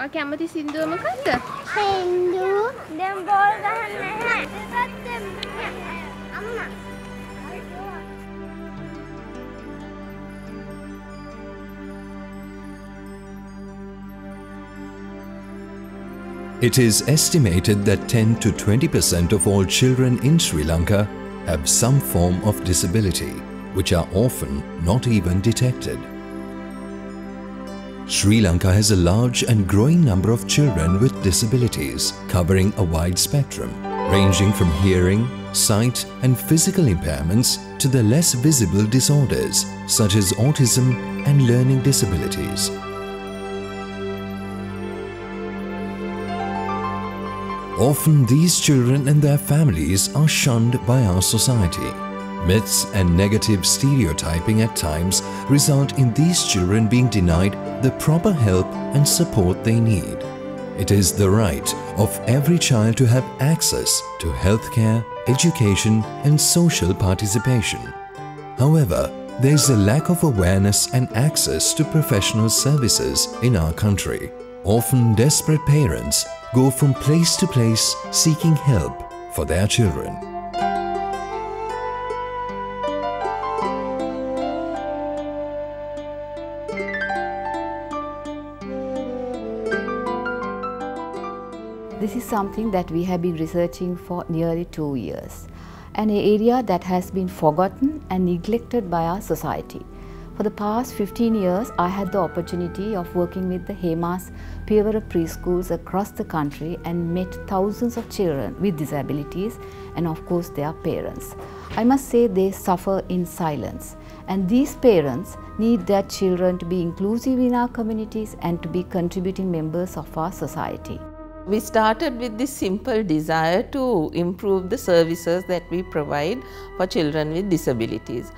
ඔය කැමති සින්දුව මොකක්ද? හින්දු දැන් බෝල් ගහන්න නැහැ. අම්මා. It is estimated that 10 to 20% of all children in Sri Lanka have some form of disability, which are often not even detected. Sri Lanka has a large and growing number of children with disabilities covering a wide spectrum, ranging from hearing, sight and physical impairments to the less visible disorders such as autism and learning disabilities. Often these children and their families are shunned by our society. Myths and negative stereotyping at times result in these children being denied the proper help and support they need. It is the right of every child to have access to healthcare, education and social participation. However, there is a lack of awareness and access to professional services in our country. Often desperate parents go from place to place seeking help for their children. This is something that we have been researching for nearly two years, an area that has been forgotten and neglected by our society. For the past 15 years, I had the opportunity of working with the HEMAS Piyawara preschools across the country and met thousands of children with disabilities and of course their parents. I must say they suffer in silence and these parents need their children to be inclusive in our communities and to be contributing members of our society. We started with this simple desire to improve the services that we provide for children with disabilities.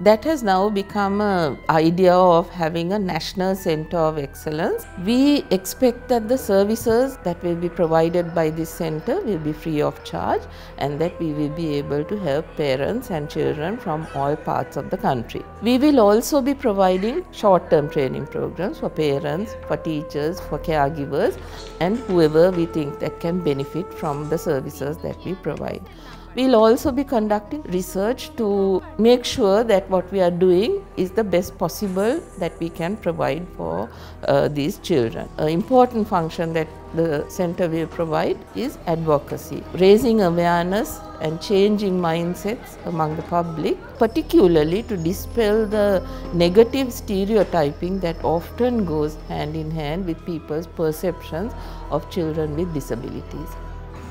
That has now become an idea of having a national center of excellence. We expect that the services that will be provided by this center will be free of charge and that we will be able to help parents and children from all parts of the country. We will also be providing short-term training programs for parents, for teachers, for caregivers and whoever we think that can benefit from the services that we provide. We'll also be conducting research to make sure that what we are doing is the best possible that we can provide for uh, these children. An important function that the center will provide is advocacy, raising awareness and changing mindsets among the public, particularly to dispel the negative stereotyping that often goes hand in hand with people's perceptions of children with disabilities.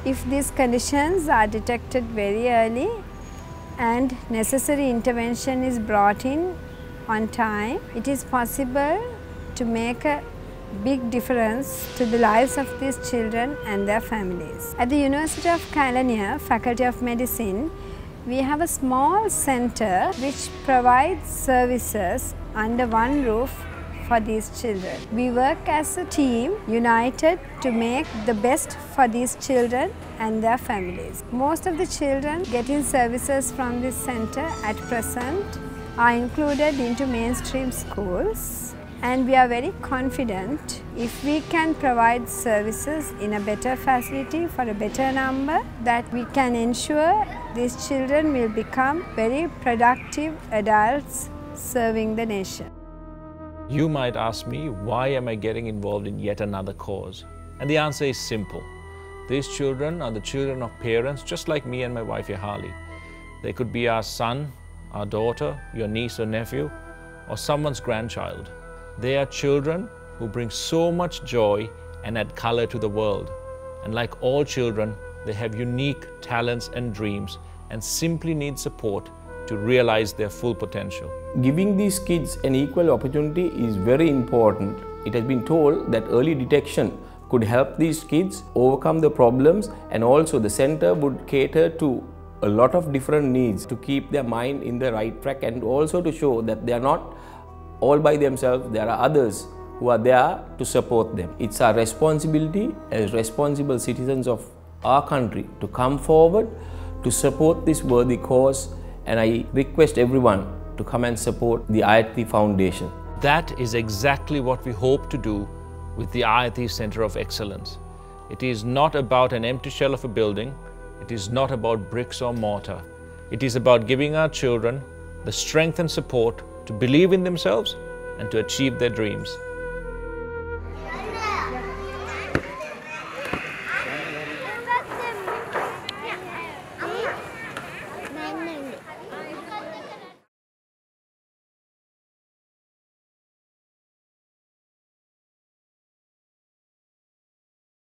If these conditions are detected very early and necessary intervention is brought in on time, it is possible to make a big difference to the lives of these children and their families. At the University of Kelaniya Faculty of Medicine, we have a small center which provides services under one roof for these children. We work as a team united to make the best for these children and their families. Most of the children getting services from this center at present are included into mainstream schools and we are very confident if we can provide services in a better facility for a better number that we can ensure these children will become very productive adults serving the nation. You might ask me, why am I getting involved in yet another cause? And the answer is simple. These children are the children of parents just like me and my wife Yahali. They could be our son, our daughter, your niece or nephew, or someone's grandchild. They are children who bring so much joy and add color to the world. And like all children, they have unique talents and dreams and simply need support to realize their full potential. Giving these kids an equal opportunity is very important. It has been told that early detection could help these kids overcome the problems and also the center would cater to a lot of different needs to keep their mind in the right track and also to show that they are not all by themselves, there are others who are there to support them. It's our responsibility as responsible citizens of our country to come forward to support this worthy cause and I request everyone to come and support the Ayati Foundation. That is exactly what we hope to do with the Ayati Center of Excellence. It is not about an empty shell of a building. It is not about bricks or mortar. It is about giving our children the strength and support to believe in themselves and to achieve their dreams.